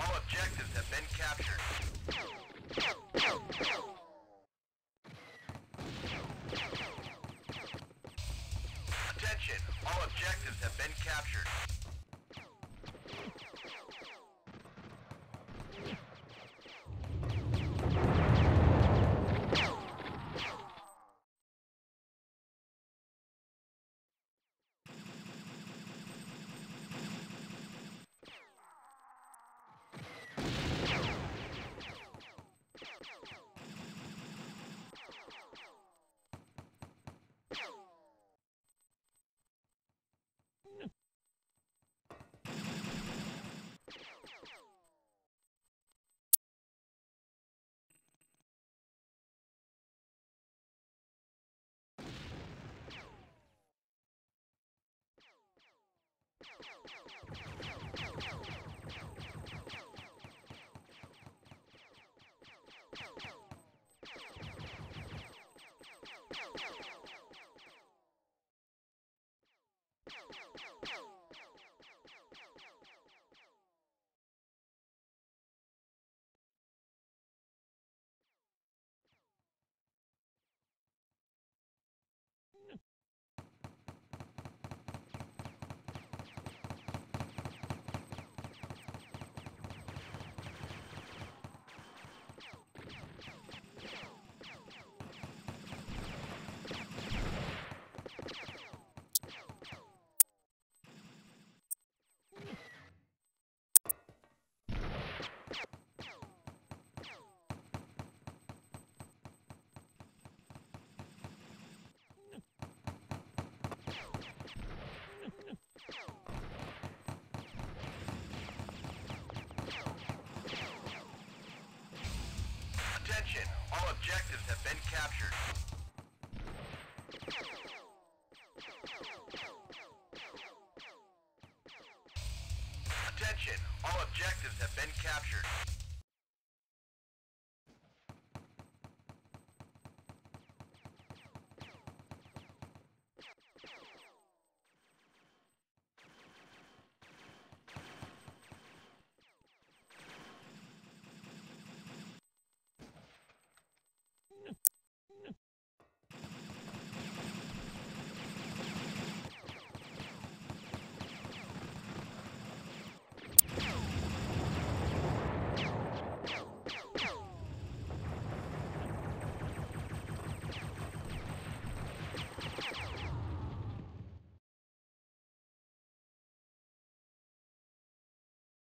All objectives have been captured. Attention, all objectives have been captured. Go! Attention, all objectives have been captured. Attention, all objectives have been captured.